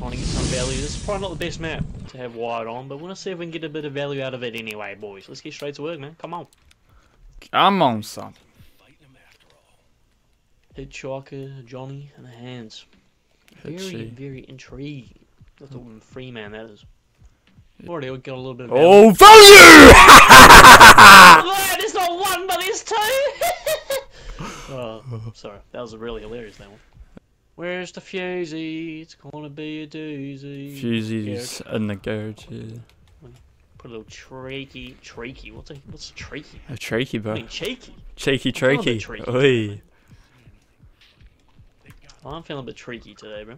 trying to get some value. This is probably not the best map to have wired on, but we're gonna see if we can get a bit of value out of it anyway, boys. Let's get straight to work, man. Come on. Come on, son. Hitchhiker, Johnny, and the hands. Very, Hitchy. very intriguing. That's a hmm. free man, that is. Already we got a little bit of value. Oh, value! There's not one, but there's two! oh, sorry. That was a really hilarious, that one. Where's the fusey? It's gonna be a doozy. Fusies in the garage. Yeah. Put a little treaky, treaky. What's a what's a treaky? A tricky, I bro. mean, cheeky. Cheeky, feeling a bit tricky. tricky. Oi. I'm feeling a bit treaky today, bro.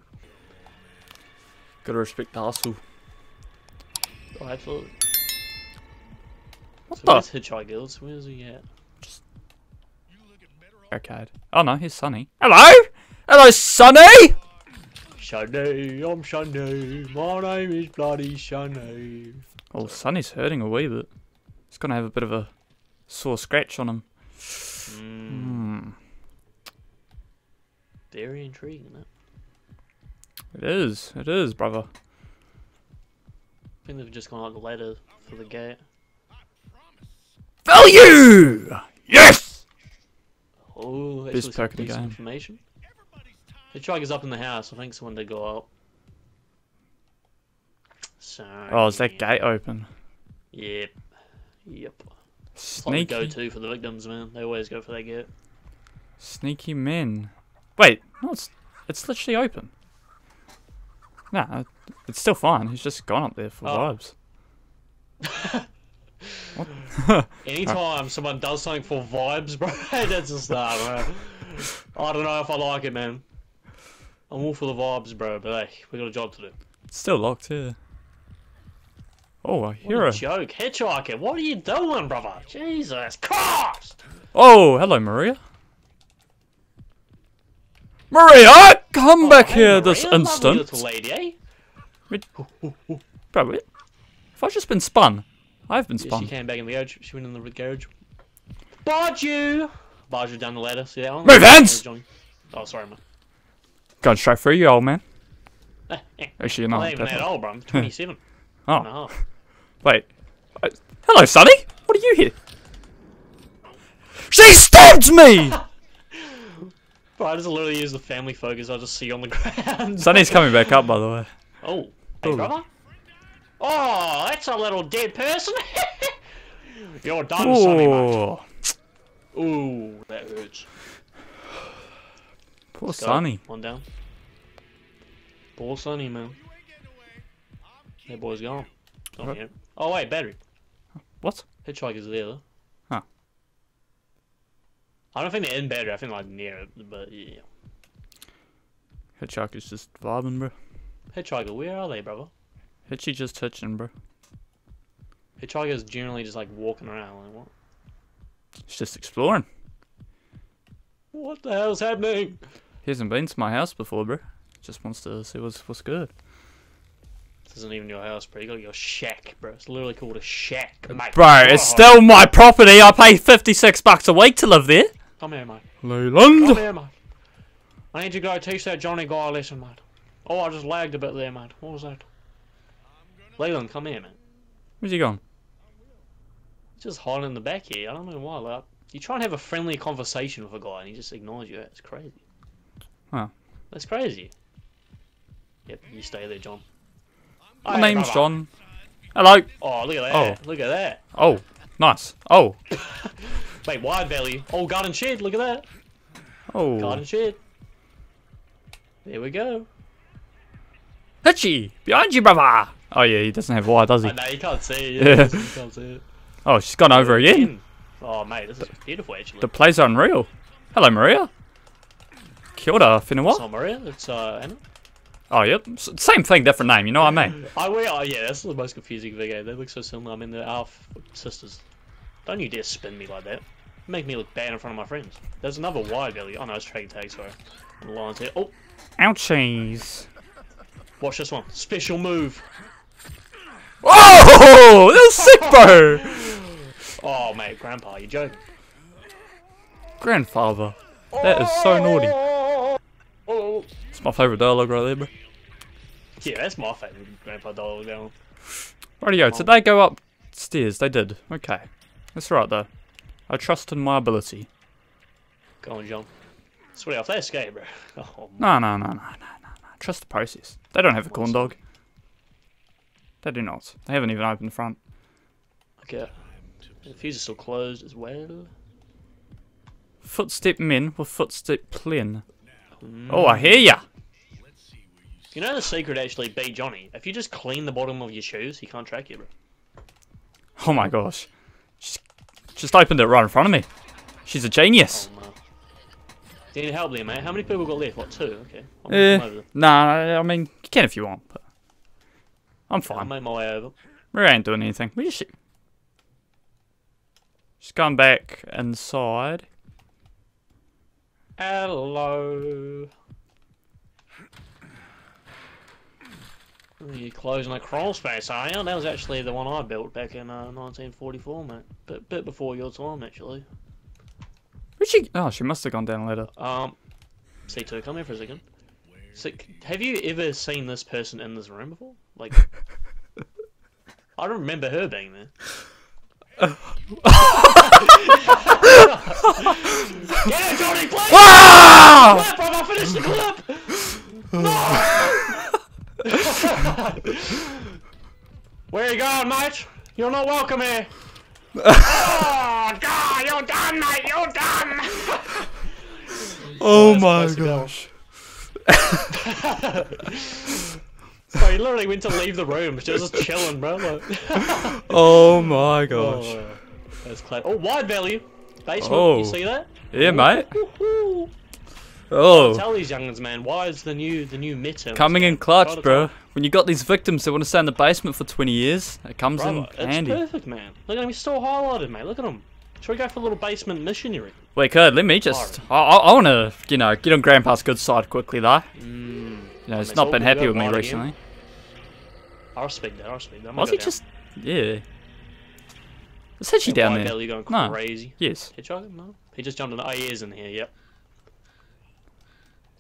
Gotta respect the hustle. Oh, absolutely. What So the? where's Hitchhiker? Let's- Where's he at? Arcade. Oh no, here's Sonny. Hello? Hello, Sonny! Shunny, I'm Shunny. My name is bloody Shunny. Oh, Sonny's hurting a wee bit. He's gonna have a bit of a sore scratch on him. Mm, Hmm. very intriguing, that. It is. It is, brother. I think they've just gone up the ladder for the gate. Value! Yes! Oh, Best actually some perk of the game. information. Hitchhiker's up in the house. I think someone to go up. So. Oh, is that gate open? Yep. Yep. Sneaky. go-to for the victims, man. They always go for that gate. Sneaky men. Wait, no, it's it's literally open. Nah, it's still fine. He's just gone up there for Oh. vibes. what? Anytime someone does something for vibes, bro, that's a start, bro. I don't know if I like it, man. I'm all for the vibes, bro, but hey, we got a job to do. It's still locked here. Oh, I What hear a a. joke. Hitchhiker, what are you doing, brother? Jesus Christ! Oh, hello, Maria. Maria, come back Oh, hey, here this Maria, lovely instant. little lady, eh? Bro, wait. have I just been spun? I've been Yeah, she came back in the garage. She went in the garage. Barge you! Barge you down the ladder. See that one? Move, hands! Oh, sorry, man. Going straight through you, old man. Actually, I'm no. not even that old, bro. I'm 27. Oh, half. wait. Uh, hello, Sonny. What are you here? She stabbed me! Bro, I just literally use the family focus I just see you on the ground. Sonny's coming back up, by the way. Oh, hey, Ooh. brother. Oh, that's a little dead person. You're done, Sonny, mate. Oh, Ooh, that hurts. Poor Let's go. Sonny. One down. Poor Sonny, man. That boy's gone. Don't hear. Oh, wait, battery. What? Hitchhiker's there, though. Huh. I don't think they're in battery. I think like near it, but yeah. Hitchhiker's just vibing, bro. Hitchhiker, where are they, brother? Hitchy just hitching, bro. Hitchhiker's generally just like walking around. Like, what? It's just exploring. What the hell's happening? He hasn't been to my house before, bro. Just wants to see what's what's good. This isn't even your house, bro. You got your shack, bro. It's literally called a shack, mate. Bro, it's still my property. I pay 56 bucks a week to live there. Come here, mate. Come here, mate. I need you to go teach that Johnny guy a lesson, mate. Oh, I just lagged a bit there, mate. What was that? Leland, come here, man. Where's he gone? He's just hiding in the back here. I don't know why. Like, you try and have a friendly conversation with a guy and he just ignores you. It's crazy. Huh. That's crazy. Yep, you stay there, John. My Hey, name's brother. John. Hello. Oh, look at that. Oh. Look at that. Oh, nice. Oh, Wait, wired valley. Oh, garden shed. Look at that. oh. Garden shed. There we go. Hitchy, behind you, brother. Oh yeah, he doesn't have wire, does he? I know you can't see it. Yeah. You can't see it. Oh, she's gone over again. Oh, mate, this is beautiful, actually. The play's unreal. Hello, Maria. Kia ora, It's whenua. not Maria. It's uh, Ana. Oh, yep. Same thing, different name. You know what I mean? I wear. Oh, yeah, that's the most confusing thing. eh? They look so similar. I mean, they're our sisters. Don't you dare spin me like that. Make me look bad in front of my friends. There's another wired belly. Oh no, it's Dragon Tag. Sorry. And lion's here. Oh, Ouchies. watch this one. Special move. Oh, that's sick, bro. Oh, mate, Grandpa, you joking? Grandfather. That is so naughty. It's my favourite dialogue right there, bro. Yeah, that's my favourite Grandpa Dollar going. Radio, did they go upstairs? They did. Okay. That's right, though. I trust in my ability. Go on, John. Swear off, they escape, bro. Oh, No, no, no, no, no, no, no. Trust the process. They don't have a corn dog. They do not. They haven't even opened the front. okay. The fuse is still closed as well. Footstep men with footstep plin. Hmm. Oh, I hear ya! You know the secret actually be Johnny? If you just clean the bottom of your shoes, he can't track you, bro. Oh my gosh. Just, just opened it right in front of me. She's a genius. Oh, no. Do you need help there, mate? How many people got left? What, two? Okay. I'll make, my way over. nah, I mean, you can if you want, but I'm I'll fine. make my way over. We ain't doing anything. We just just going back inside. Hello. You're closing a crawl space, are you? That was actually the one I built back in uh, 1944, mate. Bit, bit before your time, actually. Where'd she? Oh, she must have gone down later. Um, C2, come here for a second. So, have you ever seen this person in this room before? Like, I don't remember her being there. It, Johnny, please! Ah! Clip, I'll finish the clip! Where you going, mate? You're not welcome here. oh, God, you're done, mate, you're done! Oh my supposed to go. gosh. So he literally went to leave the room, she was just chilling, bro. Like, Oh my oh, gosh. oh, that's clever. Oh, wired value. Basement, Oh. you see that? Yeah, mate. Oh, Tell these youngins, man, why is the new the new meta? coming in clutch, bro. When you got these victims that want to stay in the basement for 20 years, it comes Brother, in it's handy. perfect, man. Look at him, he's still highlighted, mate. Look at him. Should we go for a little basement missionary? Wait, Kurt, let me just. I, I, I want to, you know, get on Grandpa's good side quickly, though. Mm. You know, he's it's not been happy with me wired again. recently. I respect that, I respect that. Was he go just. Yeah. Is Hitchy down. down there? belly going No. crazy. Yes. Hitchhiker? No. He just jumped in. Oh, he is in here, yep.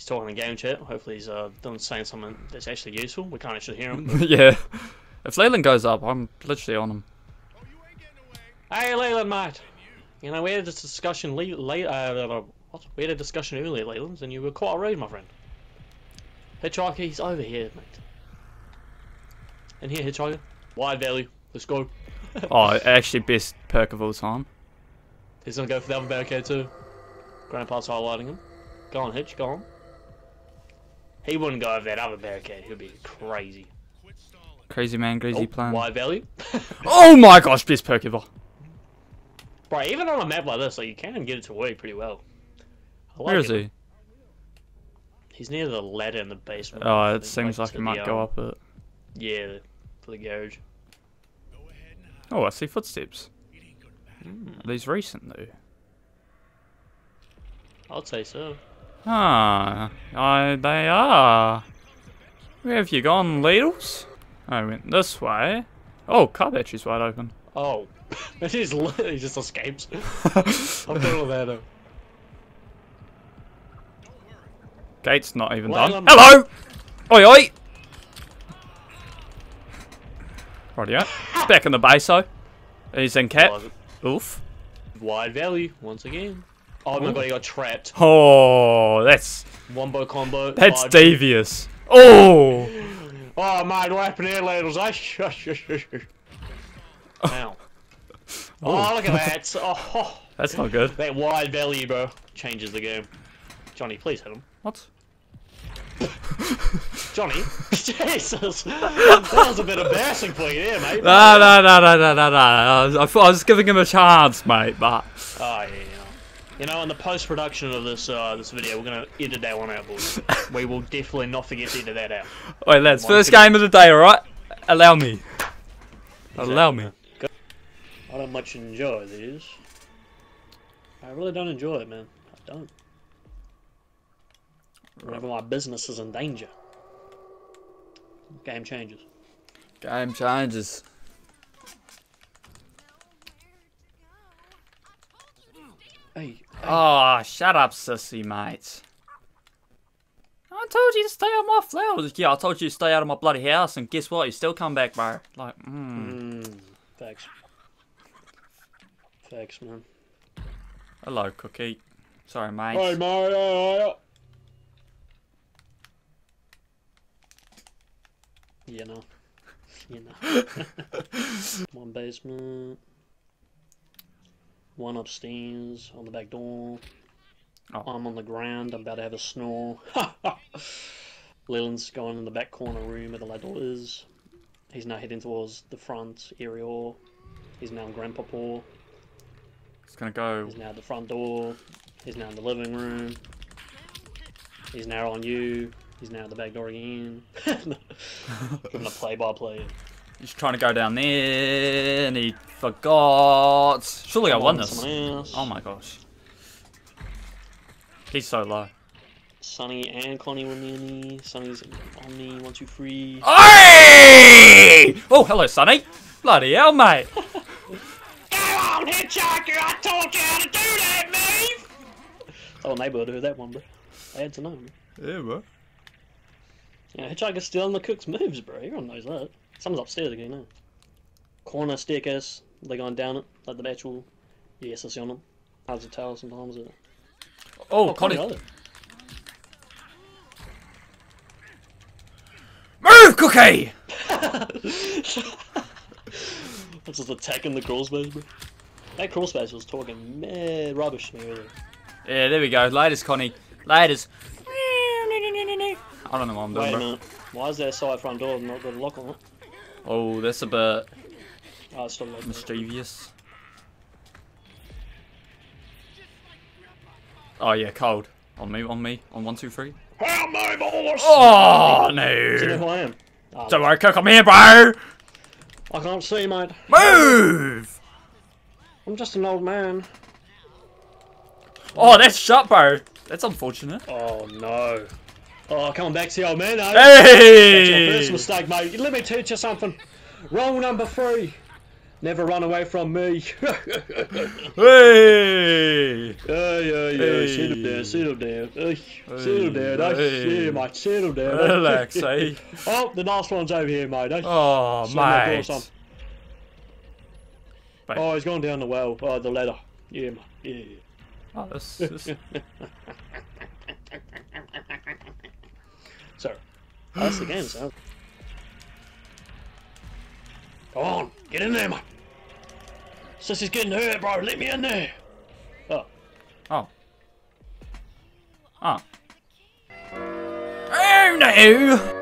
He's talking in game chat. Hopefully he's uh, done saying something that's actually useful. We can't actually hear him. yeah. If Leland goes up, I'm literally on him. hey, Leland, mate. You know, we had this discussion le- le- uh, what? We had a discussion earlier, Leland, and you were quite rude, my friend. Hitchhiker, he's over here, mate. And here, Hitchhiker. Wired value. Let's go. Oh, actually, best perk of all time. He's gonna go for the other barricade too. Grandpa's highlighting him. Go on, Hitch, go on. He wouldn't go over that other barricade. He'd be crazy. Crazy man, crazy Oh, plan. wired value. Oh my gosh, best perk ever. Bro, even on a map like this, like you can get it to work pretty well. Like Where is it. he? He's near the ladder in the basement. Oh, it seems like he might the, go um, up it. Yeah, for the garage. Oh, I see footsteps. Are these recent though? I'd say so. Ah, I, they are. Where have you gone, Ladles? I went this way. Oh, car battery's wide open. Oh, it is literally just escapes. I'm doing all that. uh, Gate's not even done. Hello! Oi, oi! Rightio. It's back in the baso. He's in cap. Oof. Wired value once again. Oh my god, he got trapped. Oh, that's Wombo combo. that's five- devious. Oh! Oh, mate, what happened here, ladles? Shush. Ow. Oh, look at that. Oh, That's not good. that wired value, bro. Changes the game. Johnny, please hit him. What? Johnny? Jesus. That was a bit embarrassing for you there, mate. No, no, no, no, no, no, no. I was, I thought I was giving him a chance, mate, but Oh, yeah. You know, in the post-production of this uh, this video, we're gonna edit that one out, boys. we will definitely not forget to edit that out. wait, lads. First game of the day, all right? Allow me. Allow me. I don't much enjoy these. I really don't enjoy it, man. I don't. Whenever my business is in danger, game changes. Game changes. Hey, Oh, shut up, sissy, mate. I'm told you to stay out of my flowers. Yeah, I told you to stay out of my bloody house, and guess what? You still come back, bro. Like, mm. Mm, facts. Facts, man. Hello, Cookie. Sorry, mate. Hey, mate. Hey, hey. You know. You know. One basement. One upstairs on the back door. Oh. I'm on the ground. I'm about to have a snore. Leland's going in the back corner room where the lad door is. He's now heading towards the front area. He's now in Grandpa Paw. It's gonna go. He's now at the front door. He's now in the living room. He's now on you. He's now at the back door again. Giving a play by play. He's trying to go down there, and he forgot. Surely I won this. Oh my gosh. He's so low. Sonny and Connie were near me. Sonny's on me. One, two, three. Hey! Oh, hello, Sonny. Bloody hell, mate. Go on, Hitchhiker! I told you how to do that, mate! Oh, neighborhood heard that one, bro. I had to know. Yeah, bro. Yeah, Hitchhiker's still in the cook's moves, bro. Everyone knows that. Someone's upstairs again now. Corner staircase. They're going down it, like the actual. Yes, I see on them. Hard to tell sometimes. Oh, Oh, Connie. Connie. Move, Cookie! That's just attacking the crawl space, bro. That crawl space was talking mad rubbish to me earlier. Yeah, there we go. Latest, Connie. Latest. I don't know what I'm doing, Wait a minute. Why is that side front door not got a lock on it? Oh, that's a bit Oh, it's still locked. mischievous. Oh yeah, cold. On me, on me, on one, two, three. Help me, boss! Oh Do you know no! who I am? Ah, oh, Don't worry, Cook, I'm here, bro. I can't see, mate. Move! I'm just an old man. Oh, that's shot, bro. That's unfortunate. Oh, no. Oh, coming back to the old man, eh? That's your first mistake, mate. Let me teach you something. Rule number three. Never run away from me. Hey! Yeah, yeah, yeah. Hey. Settle down, settle down. Hey, settle down. Oh, hey. yeah, mate. Settle down. eh? Relax, eh? Oh, the last one's over here, mate. eh? Oh, Slam that mate. Oh, he's gone down the well. Oh, the ladder. Yeah, mate. Yeah. Oh, this, this, That's the game, so. Come on, get in there, mate. Sissy's getting hurt, bro. Let me in there. Oh, oh. Oh. Oh no!